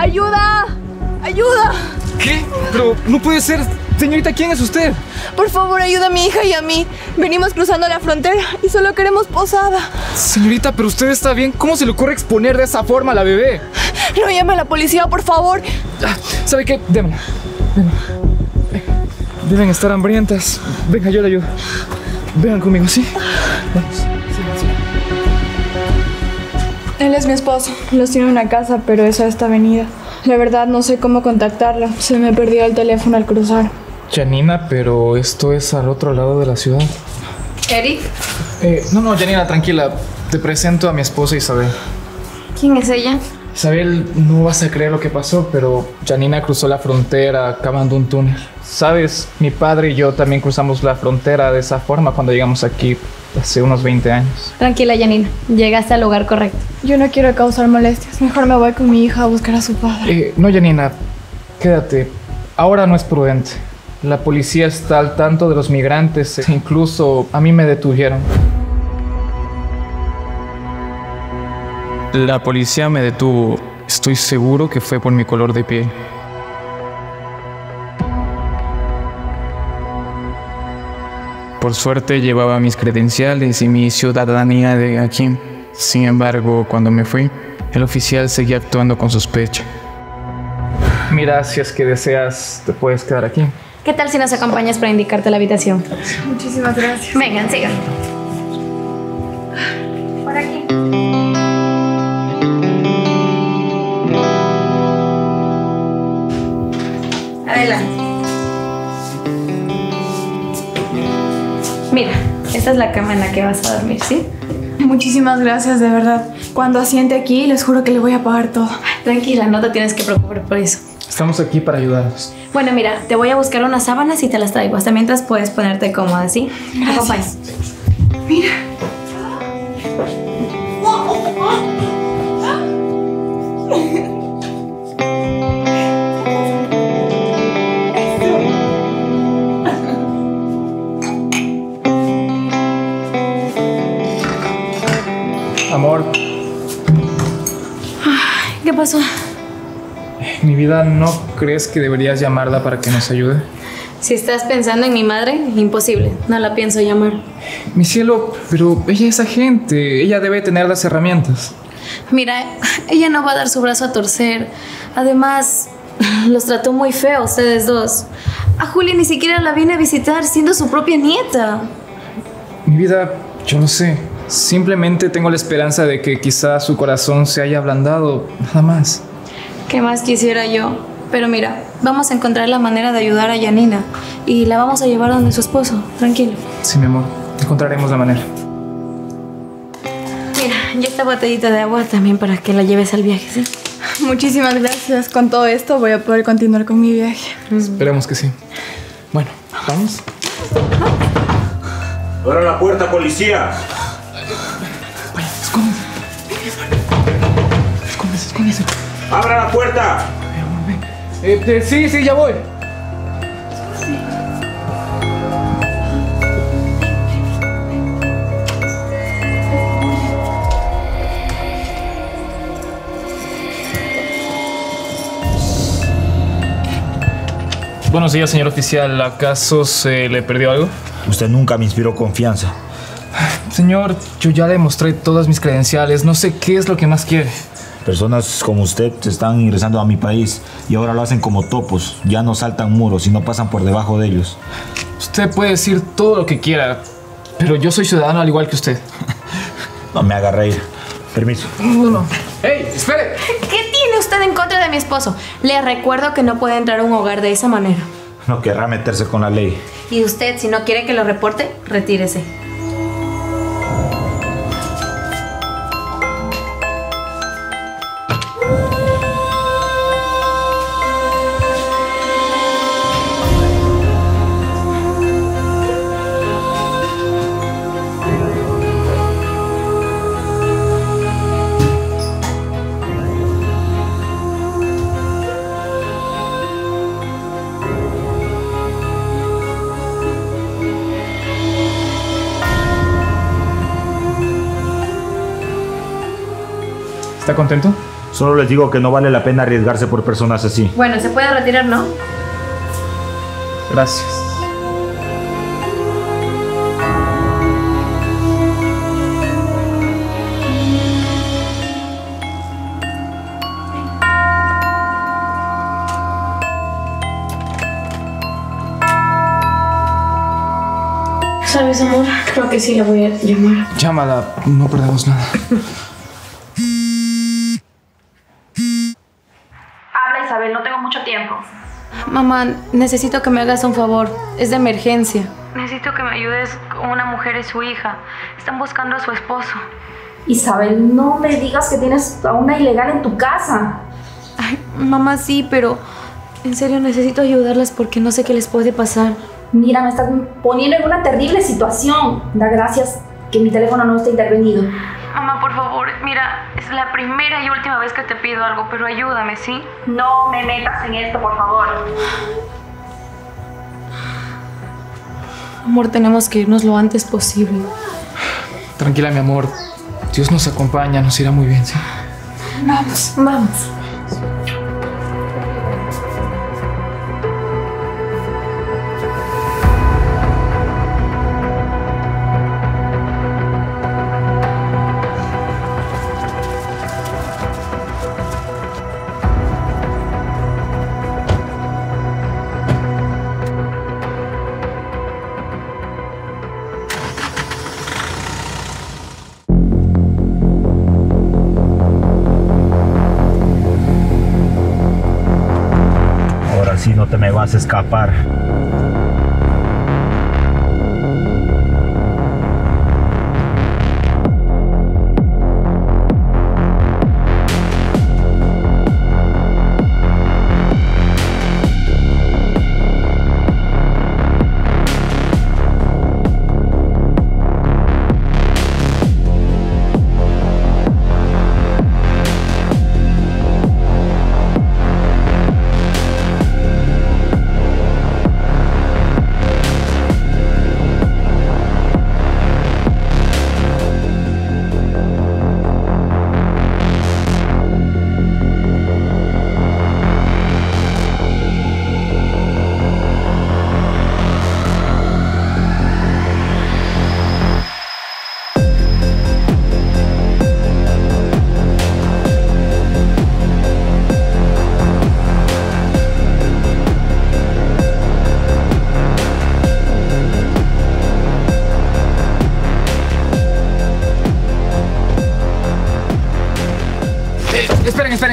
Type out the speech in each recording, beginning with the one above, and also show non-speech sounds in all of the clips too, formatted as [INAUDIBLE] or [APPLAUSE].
¡Ayuda! ¡Ayuda! ¿Qué? Pero no puede ser. Señorita, ¿quién es usted? Por favor, ayuda a mi hija y a mí. Venimos cruzando la frontera y solo queremos posada. Señorita, pero usted está bien. ¿Cómo se le ocurre exponer de esa forma a la bebé? No llame a la policía, por favor. Ah, ¿Sabe qué? Démela. Deben estar hambrientas. Venga, yo le ayudo. Vengan conmigo, ¿sí? Vamos. Él es mi esposo. Los tiene en una casa, pero es a esta avenida. La verdad, no sé cómo contactarla. Se me perdió el teléfono al cruzar. Janina, pero esto es al otro lado de la ciudad. Eric, Eh, no, no, Janina, tranquila. Te presento a mi esposa Isabel. ¿quién es ella? Isabel, no vas a creer lo que pasó, pero Janina cruzó la frontera cavando un túnel. Sabes, mi padre y yo también cruzamos la frontera de esa forma cuando llegamos aquí hace unos 20 años. Tranquila, Janina. Llegaste al lugar correcto. Yo no quiero causar molestias. Mejor me voy con mi hija a buscar a su padre. Eh, no, Janina, quédate. Ahora no es prudente. La policía está al tanto de los migrantes e incluso a mí me detuvieron. La policía me detuvo. Estoy seguro que fue por mi color de piel. Por suerte llevaba mis credenciales y mi ciudadanía de aquí. Sin embargo, cuando me fui, el oficial seguía actuando con sospecha. Mira, si es que deseas, te puedes quedar aquí. ¿Qué tal si nos acompañas para indicarte la habitación? Muchísimas gracias. Vengan, sigan. Por aquí. Adelante. Mira, esta es la cama en la que vas a dormir, ¿sí? Muchísimas gracias, de verdad. Cuando asiente aquí, les juro que le voy a pagar todo. Tranquila, no te tienes que preocupar por eso. Estamos aquí para ayudarnos. Bueno, mira, te voy a buscar unas sábanas y te las traigo. Hasta mientras puedes ponerte cómoda, ¿sí? Acompaña. Amor, pasó? mi vida, ¿no crees que deberías llamarla para que nos ayude? Si estás pensando en mi madre, imposible. No la pienso llamar. Mi cielo, pero ella es agente, ella debe tener las herramientas. Mira, ella no va a dar su brazo a torcer. Además, los trató muy feo ustedes dos. A Julia ni siquiera la viene a visitar siendo su propia nieta. Mi vida, yo no sé. Simplemente tengo la esperanza de que quizá su corazón se haya ablandado, nada más. ¿Qué más quisiera yo? Pero mira, vamos a encontrar la manera de ayudar a Yanina y la vamos a llevar donde su esposo. Tranquilo. Sí, mi amor, encontraremos la manera. Mira, ya esta botellita de agua también para que la lleves al viaje, ¿sí? [LAUGHS] Muchísimas gracias. Con todo esto voy a poder continuar con mi viaje. Esperemos que sí. Bueno, vamos. ¡Abra la puerta, policía! ¡Abra la puerta! Eh, eh, sí, sí, ya voy. Buenos días, señor oficial. ¿Acaso se le perdió algo? Usted nunca me inspiró confianza. Señor, yo ya le mostré todas mis credenciales. No sé qué es lo que más quiere. Personas como usted se están ingresando a mi país y ahora lo hacen como topos. Ya no saltan muros y no pasan por debajo de ellos. Usted puede decir todo lo que quiera, pero yo soy ciudadano al igual que usted. [LAUGHS] No me haga reír. Permiso. No, no. ¡Ey, espere! ¿Qué tiene usted en contra de mi esposo? Le recuerdo que no puede entrar a un hogar de esa manera. No querrá meterse con la ley. Y usted, si no quiere que lo reporte, retírese. ¿Está contento? Solo les digo que no vale la pena arriesgarse por personas así. Bueno, se puede retirar, ¿no? Gracias. ¿Sabes, amor? Creo que sí la voy a llamar. Llámala, no perdemos nada. [LAUGHS] Isabel, no tengo mucho tiempo. Mamá, necesito que me hagas un favor. Es de emergencia. Necesito que me ayudes con una mujer y su hija. Están buscando a su esposo. Isabel, no me digas que tienes a una ilegal en tu casa. Ay, mamá, sí, pero en serio necesito ayudarlas porque no sé qué les puede pasar. Mira, me estás poniendo en una terrible situación. Da gracias que mi teléfono no esté intervenido. Mamá, por favor, es la primera y última vez que te pido algo, pero ayúdame, ¿sí? No me metas en esto, por favor. Amor, tenemos que irnos lo antes posible. Tranquila, mi amor. Dios nos acompaña, nos irá muy bien, ¿sí? Vamos, vamos. Escapar.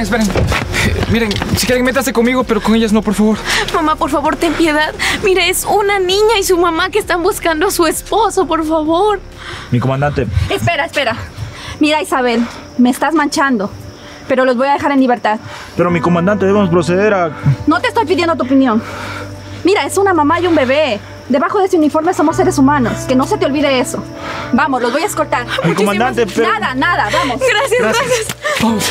Esperen, esperen. Eh, miren, si quieren, métase conmigo, pero con ellas no, por favor. Mamá, por favor, ten piedad. Mira, es una niña y su mamá que están buscando a su esposo, por favor. Mi comandante, Espera, espera. Mira, Isabel, me estás manchando. Pero los voy a dejar en libertad. pero mi comandante, debemos proceder a... No te estoy pidiendo tu opinión. Mira, es una mamá y un bebé. Debajo de ese uniforme somos seres humanos. Que no se te olvide eso. Vamos, los voy a escoltar. Mi comandante, pero... Nada, nada, vamos. Gracias, gracias. Vamos.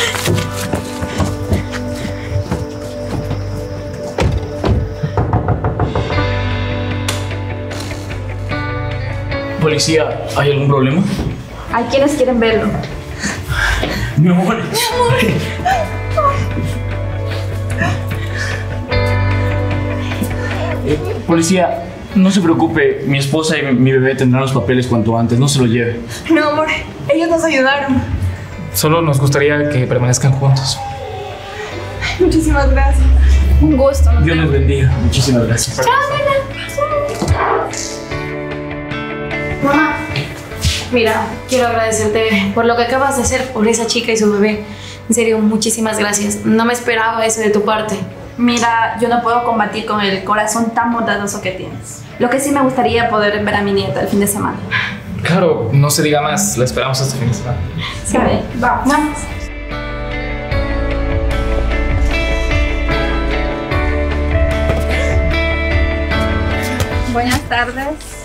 Policía, ¿hay algún problema? Hay quienes quieren verlo. Mi amor. Eh, Policía, no se preocupe, mi esposa y mi- mi bebé tendrán los papeles cuanto antes, no se lo lleve. No, amor, ellos nos ayudaron. Solo nos gustaría que permanezcan juntos. Muchísimas gracias. Un gusto. Dios les bendiga. Muchísimas gracias. Mamá, mira, quiero agradecerte por lo que acabas de hacer por esa chica y su bebé. En serio, muchísimas gracias. No me esperaba eso de tu parte. Mira, yo no puedo combatir con el corazón tan bondadoso que tienes. Lo que sí me gustaría poder ver a mi nieta el fin de semana. Claro, no se diga más. La esperamos hasta el fin de semana. Sí, vamos. Vamos. Buenas tardes.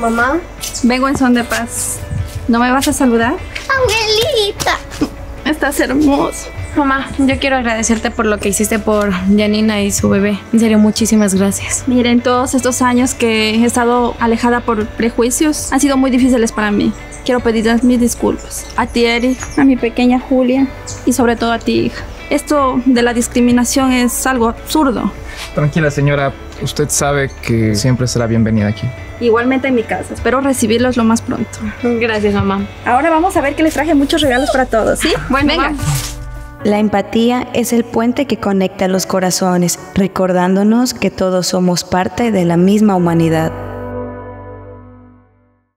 Mamá, Vengo en son de paz. ¿No me vas a saludar? Angelita. Estás hermoso. mamá, yo quiero agradecerte por lo que hiciste por Janina y su bebé. En serio, muchísimas gracias. Miren, todos estos años que he estado alejada por prejuicios han sido muy difíciles para mí. quiero pedirles mis disculpas. A ti, Eric, a mi pequeña Julia y sobre todo a ti, hija. Esto de la discriminación es algo absurdo. Tranquila, señora. Usted sabe que siempre será bienvenida aquí. Igualmente en mi casa. Espero recibirlos lo más pronto. Gracias, mamá. Ahora vamos a ver que les traje muchos regalos para todos, ¿sí? [LAUGHS] Bueno, venga. La empatía es el puente que conecta los corazones, recordándonos que todos somos parte de la misma humanidad.